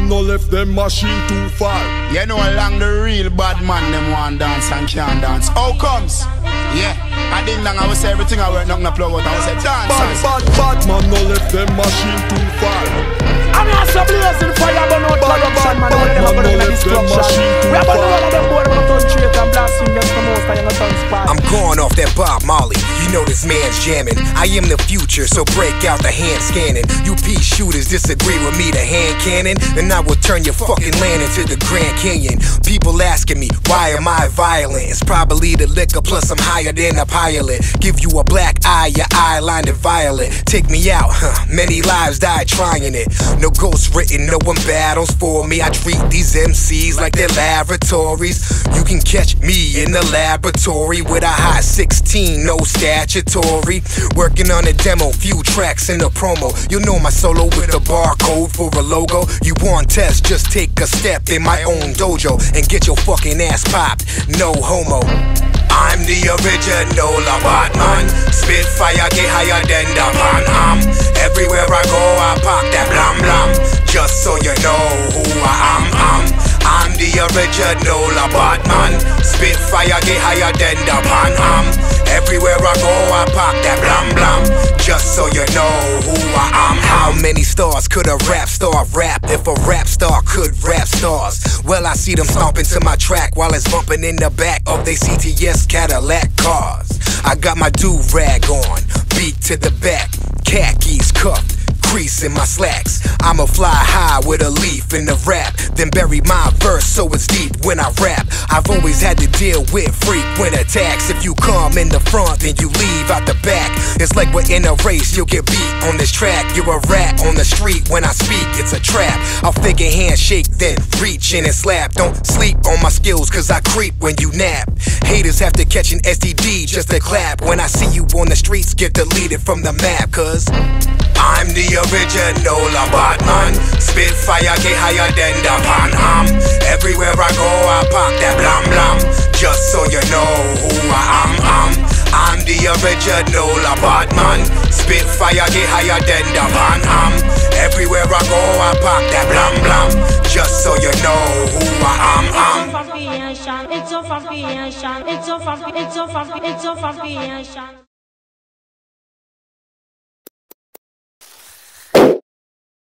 man no left them machine too far. You know along the real bad man them want dance and can't dance. How comes? Yeah, I ding dong, I will say everything I work, nothing to plug out, I will say dance. Bad, bad, bad man no left them machine too far. I'm not so blazing fire, but not production, man. All of them are going to destruction. We are going man's jamming. I am the future, so break out the hand scanning. You pea shooters disagree with me, the hand cannon, then I will turn your fucking land into the Grand Canyon. People asking me, why am I violent? It's probably the liquor, plus I'm higher than a pilot. Give you a black eye, your eye lined in violet. Take me out, huh? Many lives died trying it. No ghosts written, no one battles for me. I treat these MCs like they're laboratories. You can catch me in the laboratory with a high 16, no statutory. Working on a demo, few tracks in the promo. You know my solo with a barcode for a logo. You want test, just take a step in my own dojo and get your fucking ass popped. No homo. I'm the original Bad Man. Spitfire get higher than the Pan Am. Everywhere I go, I pack that blam blam. Just so you know who I am. am. I'm the original Bad Man. Spitfire get higher than the. Everywhere I pack that blam blam. Just so you know who I am. How many stars could a rap star rap if a rap star could rap stars? Well, I see them stomping to my track while it's bumping in the back of they CTS Cadillac cars. I got my do rag on, beat to the back, khakis cuffed crease in my slacks. I'ma fly high with a leaf in the rap, then bury my verse so it's deep when I rap. I've always had to deal with frequent attacks. If you come in the front, then you leave out the back. It's like we're in a race, you'll get beat on this track. You're a rat on the street when I speak, it's a trap. I'll figure handshake, then reach in and slap. Don't sleep on my skills, cause I creep when you nap. Haters have to catch an STD just to clap. When I see you on the streets, get deleted from the map, cause I'm the original Bad Man. Spitfire get higher than the Pan. Everywhere I go, I know who I am. am. I'm the original Bad Man. Spitfire get higher than the Pan Am. Everywhere I go, I pack that blam blam. Just so you know who I am. am. It's a it's a it's a it's a it's a